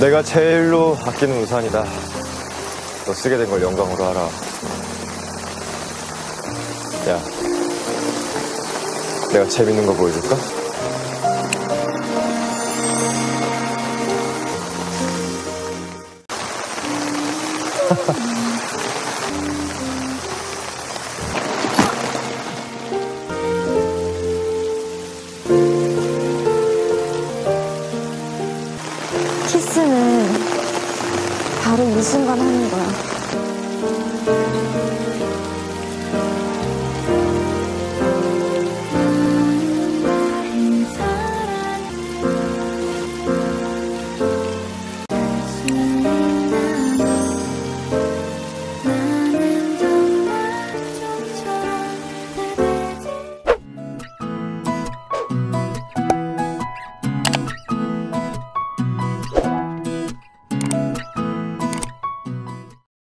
내가 제일로 아끼는 우산이다. 너 쓰게 된 걸 영광으로 알아. 야, 내가 재밌는 거 보여줄까? 키스는 바로 이 순간 하는 거야.